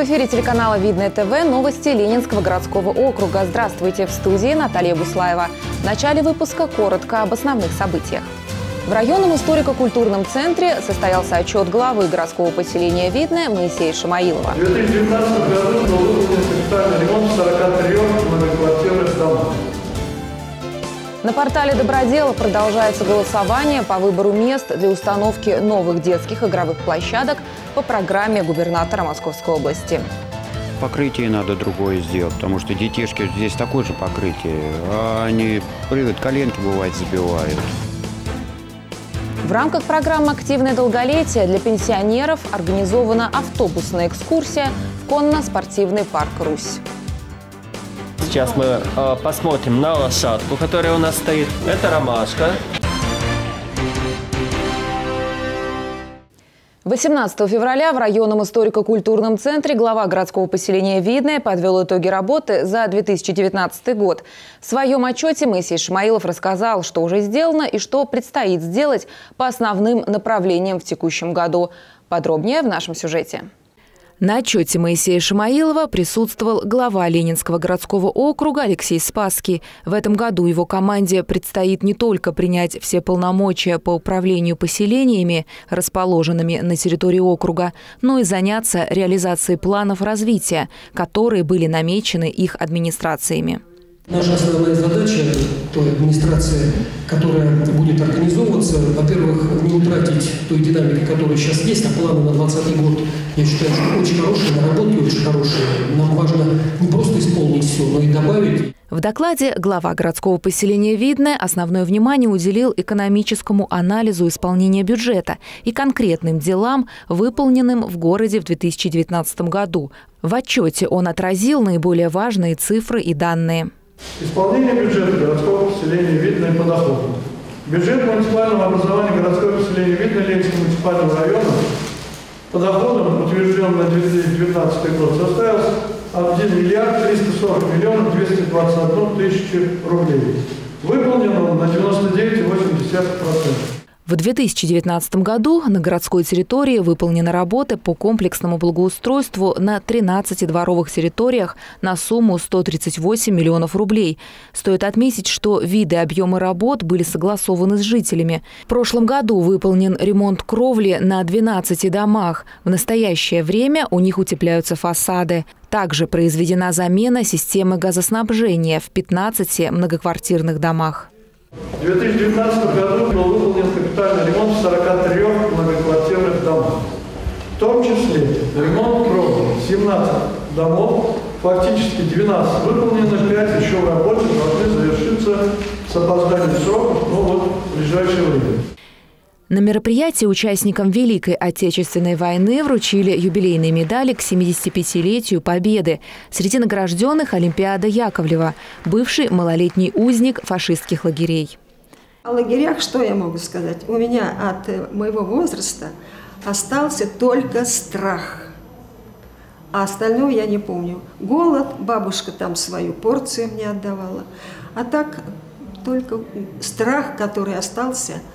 В эфире телеканала «Видное ТВ» новости Ленинского городского округа. Здравствуйте! В студии Наталья Буслаева. В начале выпуска коротко об основных событиях. В районном историко-культурном центре состоялся отчет главы городского поселения Видное Моисея Шамаилова. В 2019 году был ремонт 43 многоквартирных. На портале Добродела продолжается голосование по выбору мест для установки новых детских игровых площадок по программе губернатора Московской области. Покрытие надо другое сделать, потому что детишки здесь такое же покрытие, а они прыгают, коленки бывает забивают. В рамках программы «Активное долголетие» для пенсионеров организована автобусная экскурсия в конно-спортивный парк «Русь». Сейчас мы э, посмотрим на лошадку, которая у нас стоит. Это ромашка. 18 февраля в районном историко-культурном центре глава городского поселения Видное подвел итоги работы за 2019 год. В своем отчете Моисей Шмаилов рассказал, что уже сделано и что предстоит сделать по основным направлениям в текущем году. Подробнее в нашем сюжете. На отчете Моисея Шамаилова присутствовал глава Ленинского городского округа Алексей Спасский. В этом году его команде предстоит не только принять все полномочия по управлению поселениями, расположенными на территории округа, но и заняться реализацией планов развития, которые были намечены их администрациями. Наша основная задача той администрации, которая будет организовываться, во-первых, не утратить той динамики, которая сейчас есть, а планы на 2020 год, я считаю, что очень хорошие, наработки очень хорошие. Нам важно не просто исполнить все, но и добавить. В докладе глава городского поселения Видное основное внимание уделил экономическому анализу исполнения бюджета и конкретным делам, выполненным в городе в 2019 году. В отчете он отразил наиболее важные цифры и данные. Исполнение бюджета городского поселения видно и по доходу. Бюджет муниципального образования городского поселения видно Ленинского муниципального района по доходам, утвержден на 2019 год, составил 1 миллиард 340 миллионов 221 тысячи рублей. Выполнен он на 99,8%. В 2019 году на городской территории выполнены работы по комплексному благоустройству на 13 дворовых территориях на сумму 138 миллионов рублей. Стоит отметить, что виды и объемы работ были согласованы с жителями. В прошлом году выполнен ремонт кровли на 12 домах. В настоящее время у них утепляются фасады. Также произведена замена системы газоснабжения в 15 многоквартирных домах. В 2019 году был выполнен капитальный ремонт в 43 многоквартирных домах. В том числе ремонт кровли 17 домов, фактически 12 выполнено, 5 еще в работе должны завершиться с опозданием сроков, но вот в ближайшее время. На мероприятии участникам Великой Отечественной войны вручили юбилейные медали к 75-летию Победы. Среди награжденных Олимпиада Яковлева, бывший малолетний узник фашистских лагерей. О лагерях что я могу сказать? У меня от э, моего возраста остался только страх. А остального я не помню. Голод, бабушка там свою порцию мне отдавала. А так только страх, который остался –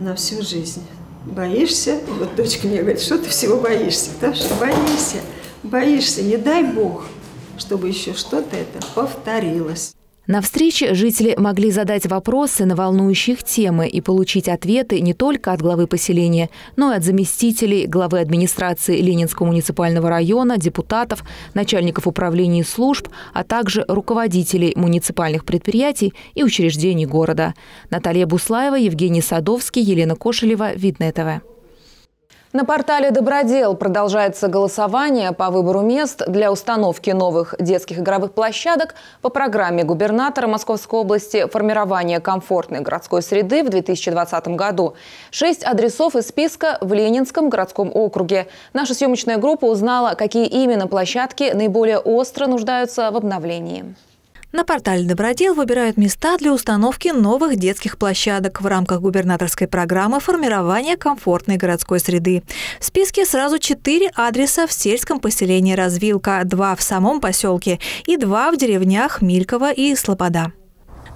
на всю жизнь. Боишься? Вот дочка мне говорит, что ты всего боишься? Что боишься, боишься, не дай Бог, чтобы еще что-то это повторилось. На встрече жители могли задать вопросы на волнующих темы и получить ответы не только от главы поселения, но и от заместителей главы администрации Ленинского муниципального района, депутатов, начальников управлений служб, а также руководителей муниципальных предприятий и учреждений города. Наталья Буслаева, Евгений Садовский, Елена Кошелева, Видное ТВ. На портале «Добродел» продолжается голосование по выбору мест для установки новых детских игровых площадок по программе губернатора Московской области «Формирование комфортной городской среды» в 2020 году. Шесть адресов из списка в Ленинском городском округе. Наша съемочная группа узнала, какие именно площадки наиболее остро нуждаются в обновлении. На портале «Добродел» выбирают места для установки новых детских площадок в рамках губернаторской программы формирования комфортной городской среды. В списке сразу четыре адреса в сельском поселении Развилка, два в самом поселке и два в деревнях Милькова и Слобода.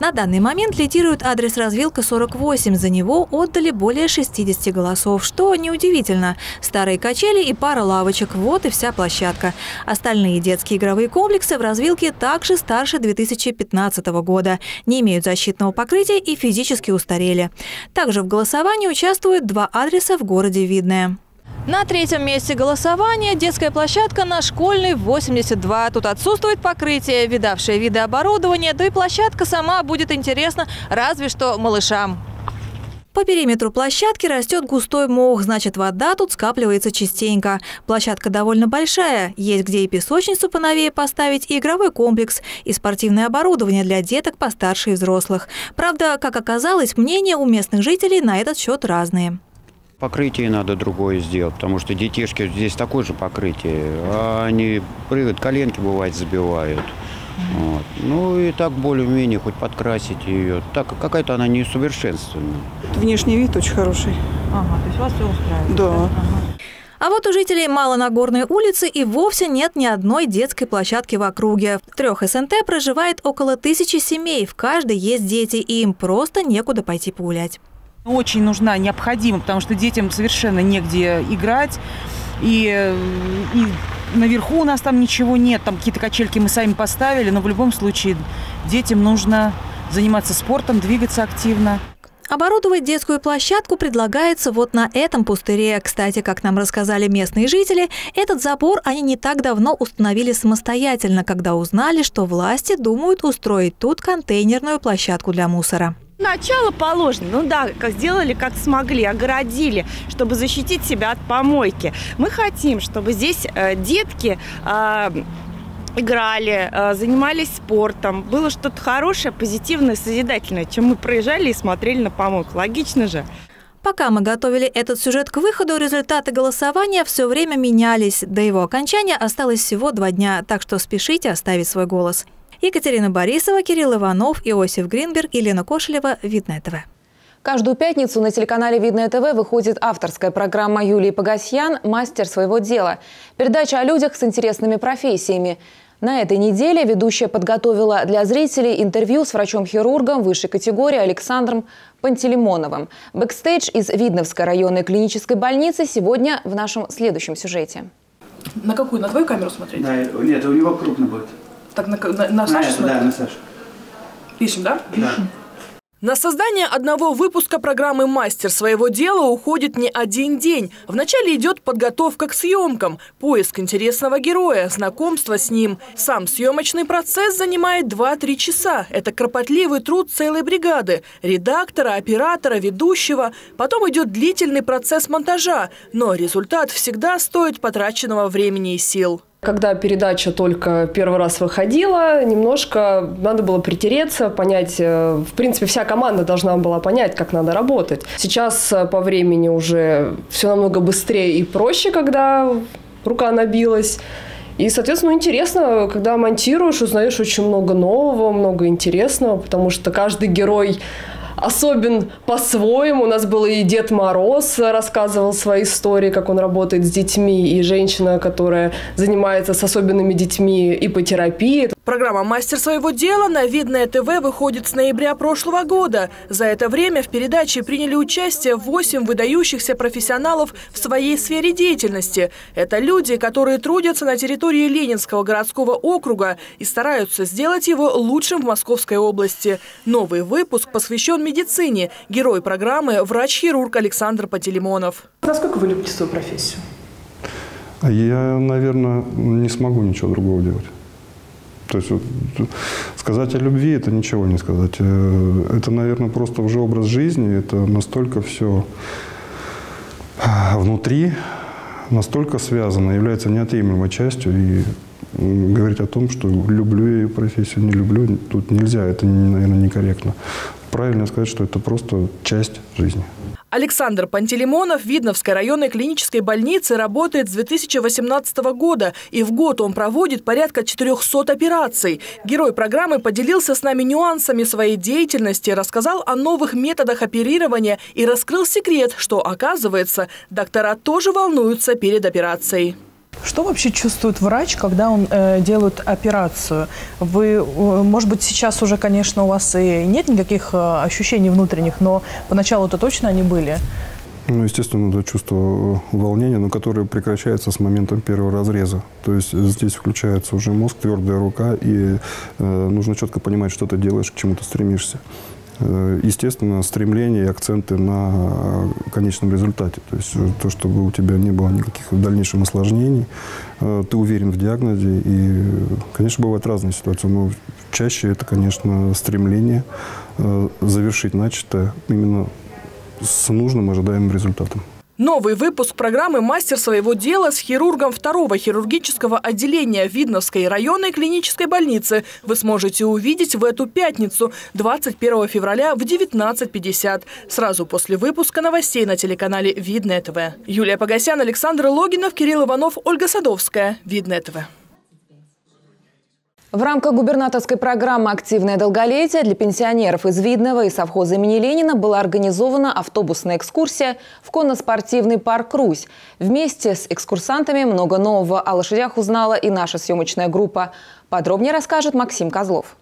На данный момент лидирует адрес развилка 48. За него отдали более 60 голосов, что неудивительно. Старые качели и пара лавочек – вот и вся площадка. Остальные детские игровые комплексы в развилке также старше 2015 года, не имеют защитного покрытия и физически устарели. Также в голосовании участвуют два адреса в городе Видное. На третьем месте голосования детская площадка на школьной 82. Тут отсутствует покрытие, видавшее виды оборудования, да и площадка сама будет интересна разве что малышам. По периметру площадки растет густой мох, значит вода тут скапливается частенько. Площадка довольно большая, есть где и песочницу поновее поставить, и игровой комплекс, и спортивное оборудование для деток постарше и взрослых. Правда, как оказалось, мнения у местных жителей на этот счет разные. Покрытие надо другое сделать, потому что детишки здесь такое же покрытие, а они прыгают, коленки бывает забивают. Вот. Ну и так более-менее хоть подкрасить ее. Так какая-то она несовершенственная. Внешний вид очень хороший. Ага, то есть вас все устраивает? Да. Ага. А вот у жителей Малонагорной улицы и вовсе нет ни одной детской площадки в округе. В трех СНТ проживает около тысячи семей, в каждой есть дети, и им просто некуда пойти погулять. Очень нужна, необходима, потому что детям совершенно негде играть. И, и наверху у нас там ничего нет, там какие-то качельки мы сами поставили, но в любом случае детям нужно заниматься спортом, двигаться активно. Оборудовать детскую площадку предлагается вот на этом пустыре. Кстати, как нам рассказали местные жители, этот забор они не так давно установили самостоятельно, когда узнали, что власти думают устроить тут контейнерную площадку для мусора. Начало положено. Ну да, как сделали, как смогли, огородили, чтобы защитить себя от помойки. Мы хотим, чтобы здесь э, детки э, играли, э, занимались спортом. Было что-то хорошее, позитивное, созидательное, чем мы проезжали и смотрели на помойку. Логично же. Пока мы готовили этот сюжет к выходу, результаты голосования все время менялись. До его окончания осталось всего два дня, так что спешите оставить свой голос. Екатерина Борисова, Кирилл Иванов, Иосиф Гринберг, Елена Кошелева, Видное ТВ. Каждую пятницу на телеканале «Видное ТВ» выходит авторская программа Юлии Погасьян «Мастер своего дела». Передача о людях с интересными профессиями. На этой неделе ведущая подготовила для зрителей интервью с врачом-хирургом высшей категории Александром Пантелеймоновым. Бэкстейдж из Видновской районной клинической больницы сегодня в нашем следующем сюжете. На какую? На твою камеру смотреть? Да, нет, у него крупно будет. Так, на, на, на Сашу? Да, на Сашу. Пишем, да? Да. На создание одного выпуска программы «Мастер своего дела» уходит не один день. Вначале идет подготовка к съемкам, поиск интересного героя, знакомство с ним. Сам съемочный процесс занимает 2-3 часа. Это кропотливый труд целой бригады – редактора, оператора, ведущего. Потом идет длительный процесс монтажа, но результат всегда стоит потраченного времени и сил. Когда передача только первый раз выходила, немножко надо было притереться, понять, э, в принципе, вся команда должна была понять, как надо работать. Сейчас э, по времени уже все намного быстрее и проще, когда рука набилась. И, соответственно, интересно, когда монтируешь, узнаешь очень много нового, много интересного, потому что каждый герой особен по-своему. У нас был и Дед Мороз, рассказывал свои истории, как он работает с детьми, и женщина, которая занимается с особенными детьми ипотерапией. Программа «Мастер своего дела» на Видное ТВ выходит с ноября прошлого года. За это время в передаче приняли участие 8 выдающихся профессионалов в своей сфере деятельности. Это люди, которые трудятся на территории Ленинского городского округа и стараются сделать его лучшим в Московской области. Новый выпуск посвящен медицине. Герой программы – врач-хирург Александр Пателеймонов. Насколько вы любите свою профессию? Я, наверное, не смогу ничего другого делать. То есть вот, сказать о любви – это ничего не сказать. Э, это, наверное, просто уже образ жизни. Это настолько все внутри, настолько связано, является неотъемлемой частью. И говорить о том, что люблю я ее профессию, не люблю, тут нельзя. Это, наверное, некорректно. Правильно сказать, что это просто часть жизни. Александр Пантелеймонов в Видновской районной клинической больнице работает с 2018 года, и в год он проводит порядка 400 операций. Герой программы поделился с нами нюансами своей деятельности, рассказал о новых методах оперирования и раскрыл секрет, что, оказывается, доктора тоже волнуются перед операцией. Что вообще чувствует врач, когда он э, делает операцию? Вы, э, может быть, сейчас уже, конечно, у вас и нет никаких э, ощущений внутренних, но поначалу-то точно они были? Ну, естественно, это чувство волнения, но которое прекращается с моментом первого разреза. То есть здесь включается уже мозг, твердая рука, и э, нужно четко понимать, что ты делаешь, к чему ты стремишься. Э, естественно, стремление и акценты на конечном результате. То есть э, то, чтобы у тебя не было никаких в дальнейшем осложнений, э, ты уверен в диагнозе. И, конечно, бывают разные ситуации, но чаще это, конечно, стремление завершить начатое именно с нужным ожидаемым результатом. Новый выпуск программы «Мастер своего дела» с хирургом второго хирургического отделения Видновской районной клинической больницы вы сможете увидеть в эту пятницу, 21 февраля в 19.50, сразу после выпуска новостей на телеканале Видное ТВ. Юлия Погосян, Александр Логинов, Кирилл Иванов, Ольга Садовская. Видное ТВ. В рамках губернаторской программы «Активное долголетие» для пенсионеров из Видного и совхоза имени Ленина была организована автобусная экскурсия в конно-спортивный парк «Русь». Вместе с экскурсантами много нового о лошадях узнала и наша съемочная группа. Подробнее расскажет Максим Козлов.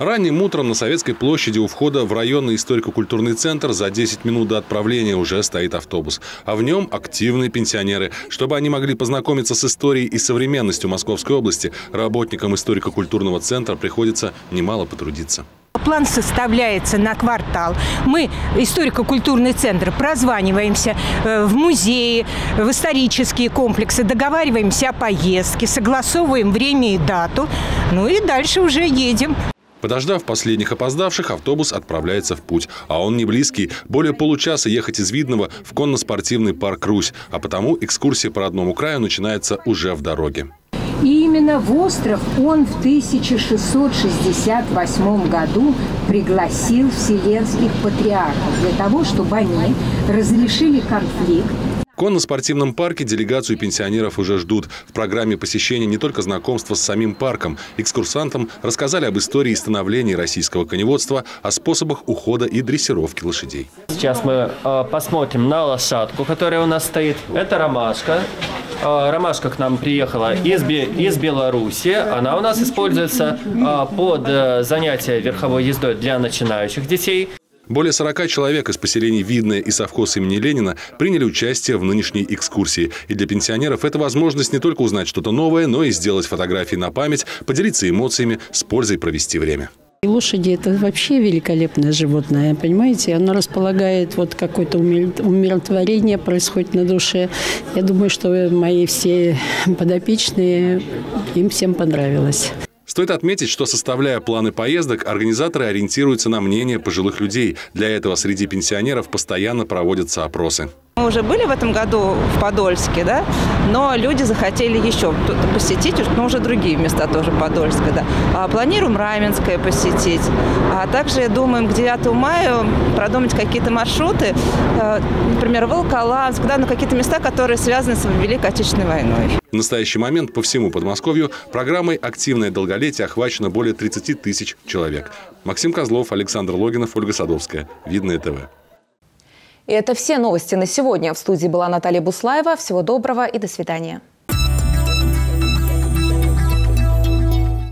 Ранним утром на Советской площади у входа в районный историко-культурный центр за 10 минут до отправления уже стоит автобус. А в нем активные пенсионеры. Чтобы они могли познакомиться с историей и современностью Московской области, работникам историко-культурного центра приходится немало потрудиться. План составляется на квартал. Мы, историко-культурный центр, прозваниваемся э, в музеи, в исторические комплексы, договариваемся о поездке, согласовываем время и дату. Ну и дальше уже едем. Подождав последних опоздавших, автобус отправляется в путь. А он не близкий. Более получаса ехать из Видного в конно-спортивный парк «Русь». А потому экскурсия по родному краю начинается уже в дороге. И именно в остров он в 1668 году пригласил вселенских патриархов для того, чтобы они разрешили конфликт конно-спортивном парке делегацию пенсионеров уже ждут. В программе посещения не только знакомства с самим парком. Экскурсантам рассказали об истории становления российского коневодства, о способах ухода и дрессировки лошадей. Сейчас мы э, посмотрим на лошадку, которая у нас стоит. Это ромашка. Э, ромашка к нам приехала из, из Беларуси. Она у нас используется э, под э, занятия верховой ездой для начинающих детей. Более 40 человек из поселений Видное и совхоз имени Ленина приняли участие в нынешней экскурсии. И для пенсионеров это возможность не только узнать что-то новое, но и сделать фотографии на память, поделиться эмоциями, с пользой провести время. И лошади – это вообще великолепное животное, понимаете? Оно располагает, вот какое-то умиротворение происходит на душе. Я думаю, что мои все подопечные, им всем понравилось. Стоит отметить, что составляя планы поездок, организаторы ориентируются на мнение пожилых людей. Для этого среди пенсионеров постоянно проводятся опросы. Мы уже были в этом году в Подольске, да, но люди захотели еще посетить, но уже другие места тоже Подольска, да. А планируем Раменское посетить, а также думаем к 9 мая продумать какие-то маршруты, э, например, Волколамск, да, на какие-то места, которые связаны с Великой Отечественной войной. В настоящий момент по всему Подмосковью программой «Активное долголетие» охвачено более 30 тысяч человек. Максим Козлов, Александр Логинов, Ольга Садовская. Видное ТВ. И это все новости на сегодня. В студии была Наталья Буслаева. Всего доброго и до свидания.